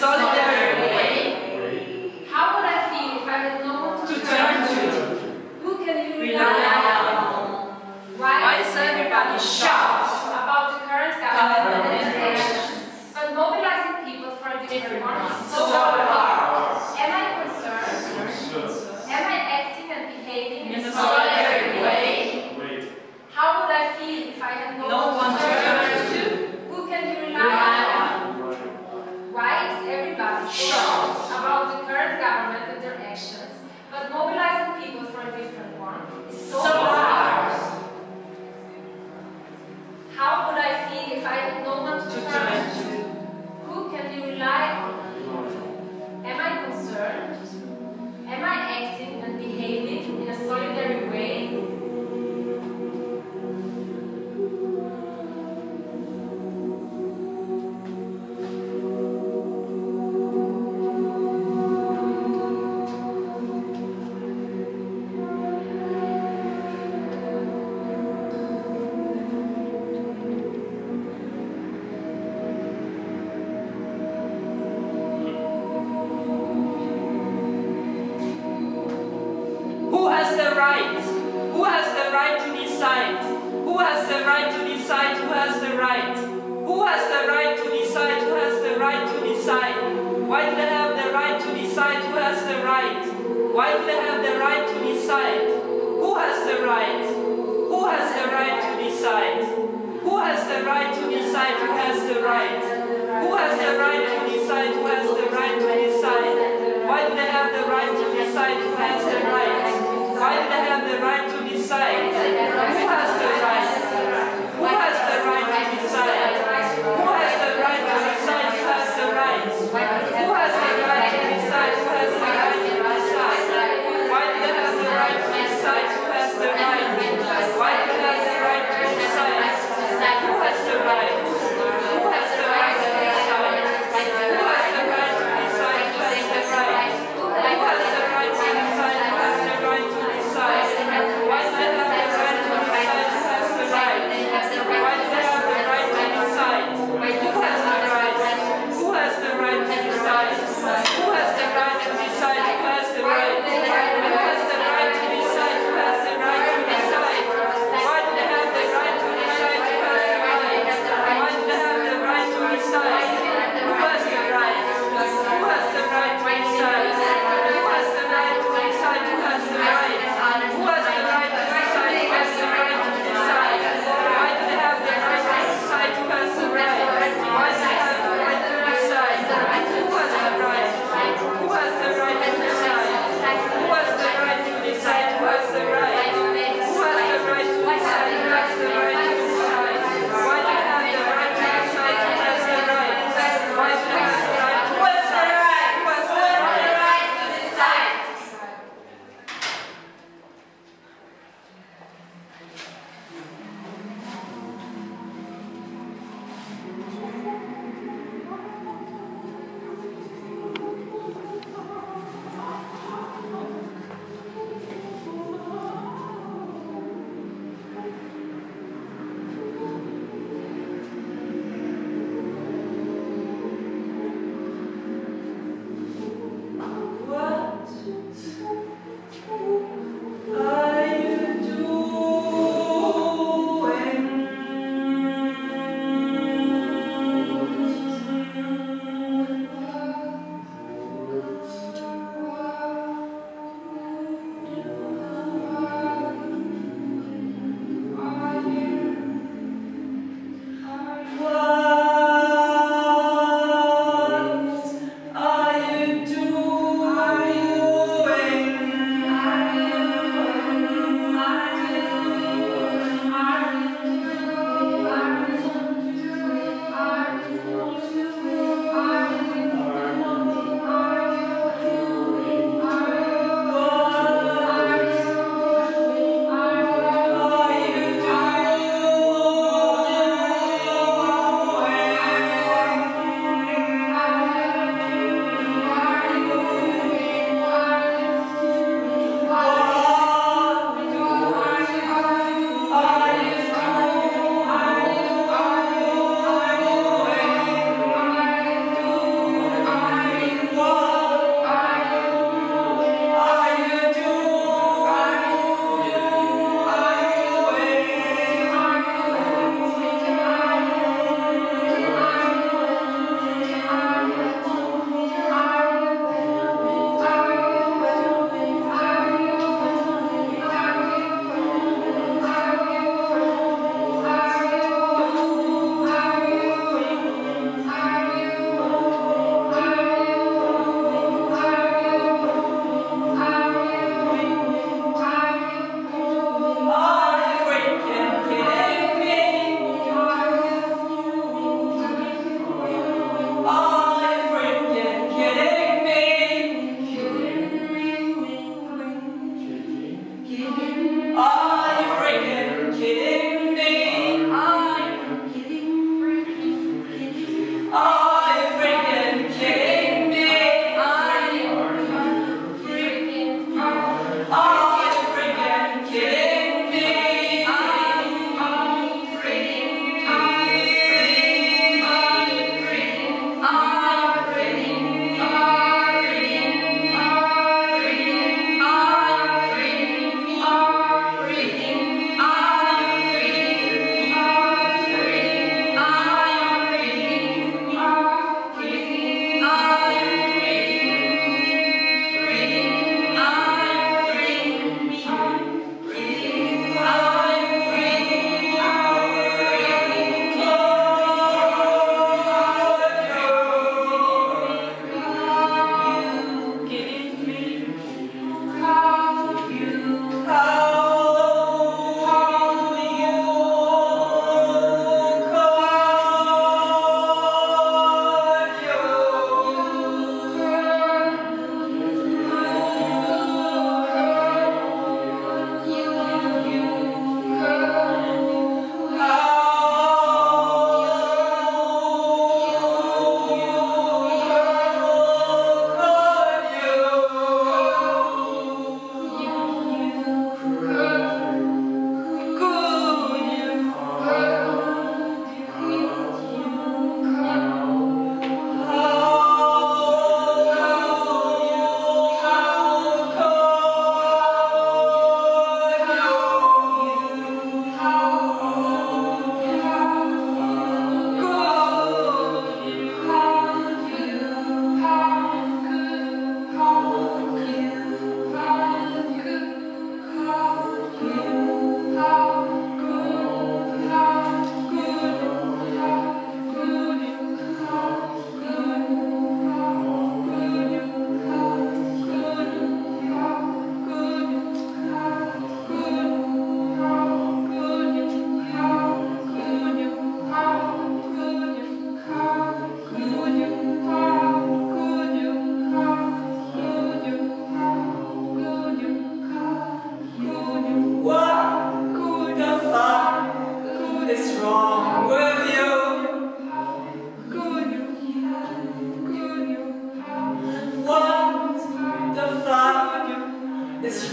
solidarity. has the right to decide? Who has the right to decide? Why do they have the right to decide? Who has the right? Why do they have the right to decide? Who has the right? Who has the right to decide? Who has the right to decide? Who has the right? Who has the right to decide? Who has the right to decide? Why do they have the right to decide? Who has the right? Why do they have the right to decide? Who has the right?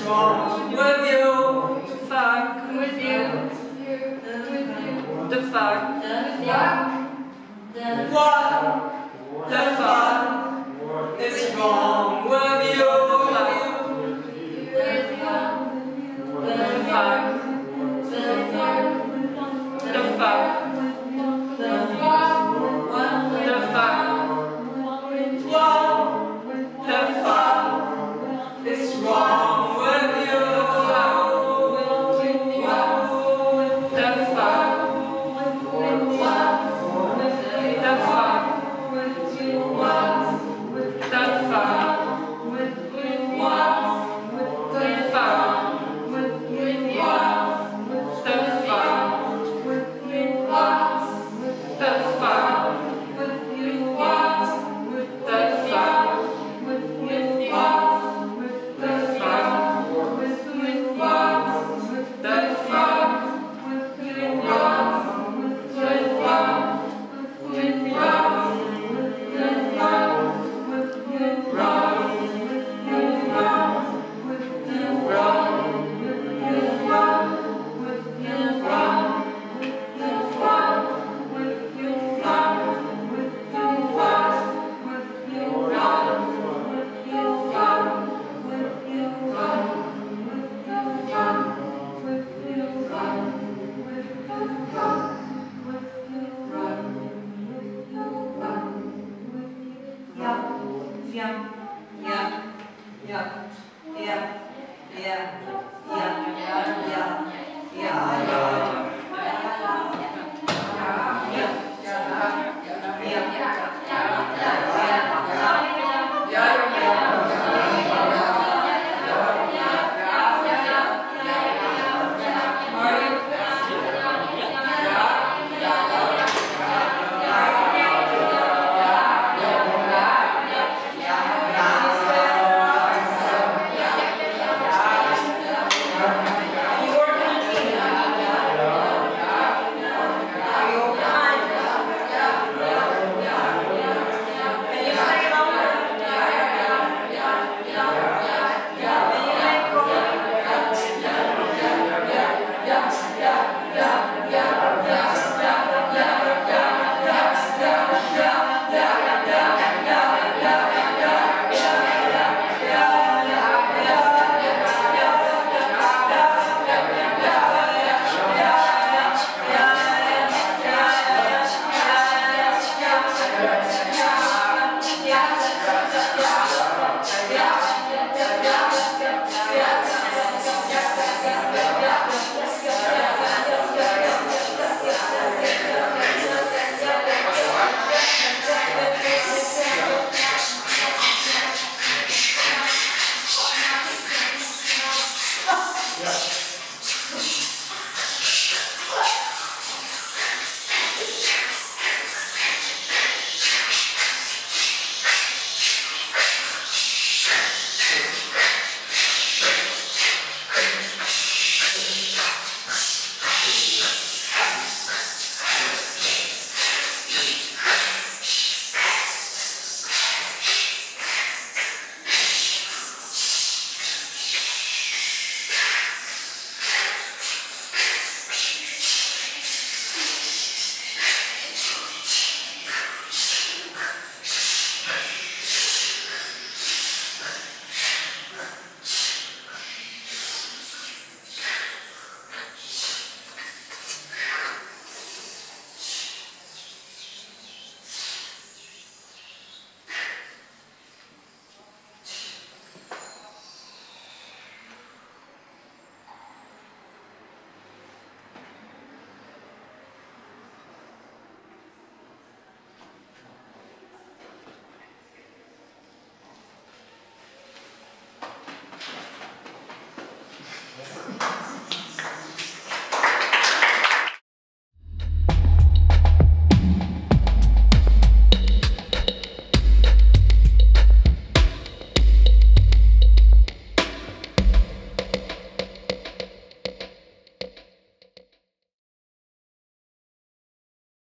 Is wrong with you. Fuck with you. The fuck.